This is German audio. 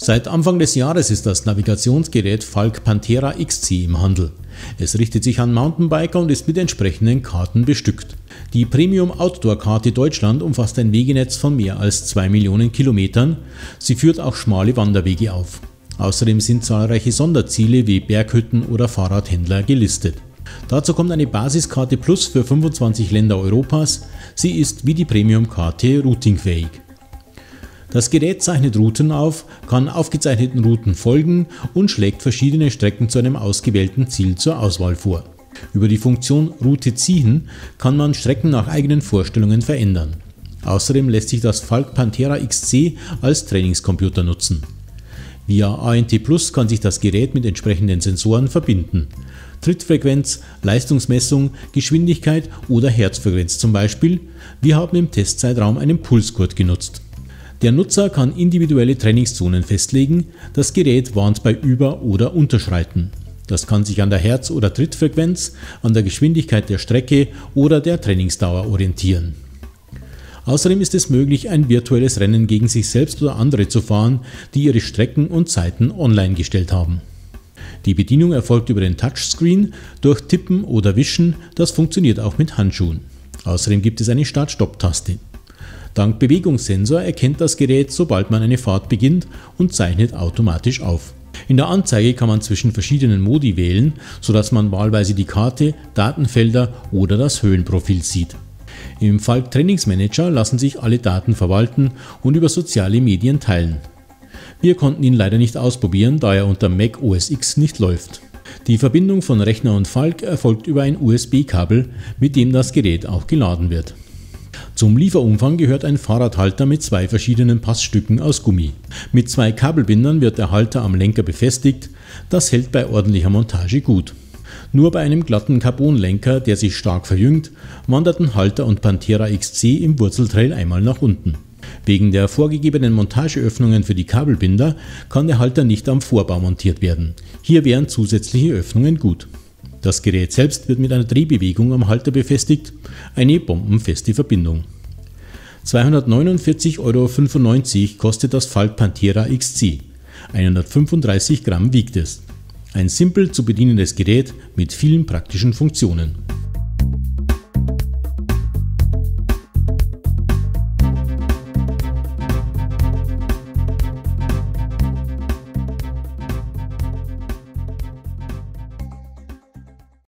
Seit Anfang des Jahres ist das Navigationsgerät Falk Pantera XC im Handel. Es richtet sich an Mountainbiker und ist mit entsprechenden Karten bestückt. Die Premium Outdoor Karte Deutschland umfasst ein Wegenetz von mehr als 2 Millionen Kilometern. Sie führt auch schmale Wanderwege auf. Außerdem sind zahlreiche Sonderziele wie Berghütten oder Fahrradhändler gelistet. Dazu kommt eine Basiskarte Plus für 25 Länder Europas. Sie ist wie die Premium-Karte routingfähig. Das Gerät zeichnet Routen auf, kann aufgezeichneten Routen folgen und schlägt verschiedene Strecken zu einem ausgewählten Ziel zur Auswahl vor. Über die Funktion Route ziehen kann man Strecken nach eigenen Vorstellungen verändern. Außerdem lässt sich das Falk Pantera XC als Trainingscomputer nutzen. Via ANT Plus kann sich das Gerät mit entsprechenden Sensoren verbinden. Trittfrequenz, Leistungsmessung, Geschwindigkeit oder Herzfrequenz zum Beispiel. Wir haben im Testzeitraum einen Pulsgurt genutzt. Der Nutzer kann individuelle Trainingszonen festlegen, das Gerät warnt bei Über- oder Unterschreiten. Das kann sich an der Herz- oder Trittfrequenz, an der Geschwindigkeit der Strecke oder der Trainingsdauer orientieren. Außerdem ist es möglich, ein virtuelles Rennen gegen sich selbst oder andere zu fahren, die ihre Strecken und Zeiten online gestellt haben. Die Bedienung erfolgt über den Touchscreen durch Tippen oder Wischen, das funktioniert auch mit Handschuhen. Außerdem gibt es eine Start-Stopp-Taste. Dank Bewegungssensor erkennt das Gerät, sobald man eine Fahrt beginnt und zeichnet automatisch auf. In der Anzeige kann man zwischen verschiedenen Modi wählen, sodass man wahlweise die Karte, Datenfelder oder das Höhenprofil sieht. Im Falk Trainingsmanager lassen sich alle Daten verwalten und über soziale Medien teilen. Wir konnten ihn leider nicht ausprobieren, da er unter Mac OS X nicht läuft. Die Verbindung von Rechner und Falk erfolgt über ein USB-Kabel, mit dem das Gerät auch geladen wird. Zum Lieferumfang gehört ein Fahrradhalter mit zwei verschiedenen Passstücken aus Gummi. Mit zwei Kabelbindern wird der Halter am Lenker befestigt, das hält bei ordentlicher Montage gut. Nur bei einem glatten Carbonlenker, der sich stark verjüngt, wanderten Halter und Pantera XC im Wurzeltrail einmal nach unten. Wegen der vorgegebenen Montageöffnungen für die Kabelbinder kann der Halter nicht am Vorbau montiert werden. Hier wären zusätzliche Öffnungen gut. Das Gerät selbst wird mit einer Drehbewegung am Halter befestigt, eine bombenfeste Verbindung. 249,95 Euro kostet das Falk Pantera XC. 135 Gramm wiegt es. Ein simpel zu bedienendes Gerät mit vielen praktischen Funktionen.